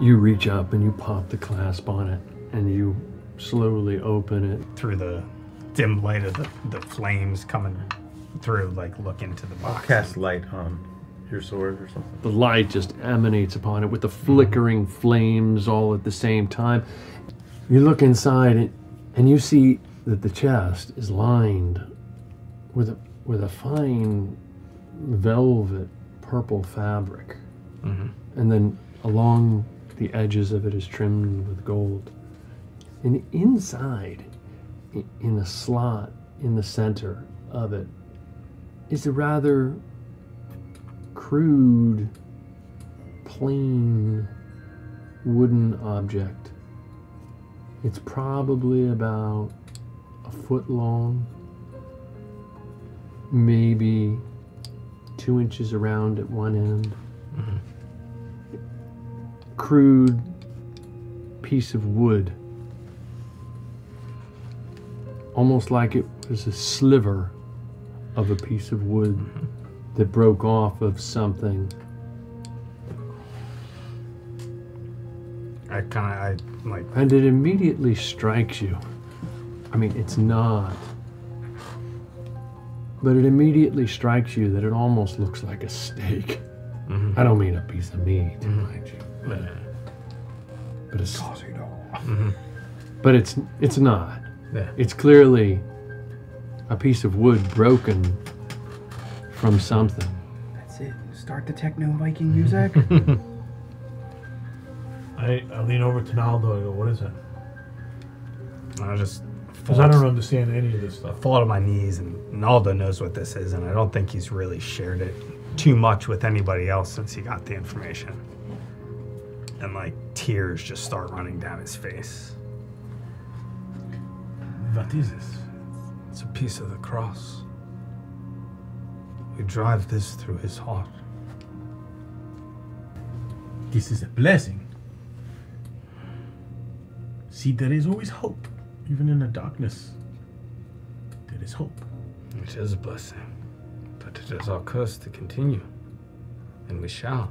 You reach up and you pop the clasp on it, and you slowly open it. Through the dim light of the, the flames coming through, like look into the I'll box. cast light on your sword or something. The light just emanates upon it with the flickering flames all at the same time. You look inside and, and you see that the chest is lined with a, with a fine velvet purple fabric. Mm-hmm. And then along the edges of it is trimmed with gold. And inside, in a slot in the center of it, is a rather crude, plain wooden object. It's probably about a foot long, maybe two inches around at one end. Crude piece of wood. Almost like it was a sliver of a piece of wood that broke off of something. I kind of, I like, And it immediately strikes you. I mean, it's not. But it immediately strikes you that it almost looks like a stake. Mm-hmm. I don't mean a piece of meat, mm-hmm. mind you. But, but it's mm-hmm. but it's it's not. Yeah. It's clearly a piece of wood broken from something. That's it. Start the techno Viking music. I, I lean over to Naldo and I go, what is that? I just Because I don't understand any of this stuff. fall to my knees, and Naldo knows what this is, and I don't think he's really shared it too much with anybody else since he got the information. And like tears just start running down his face. What is this? It's a piece of the cross. We drive this through his heart. This is a blessing. See, there is always hope, even in the darkness. There is hope. It is a blessing, but it is our curse to continue, and we shall.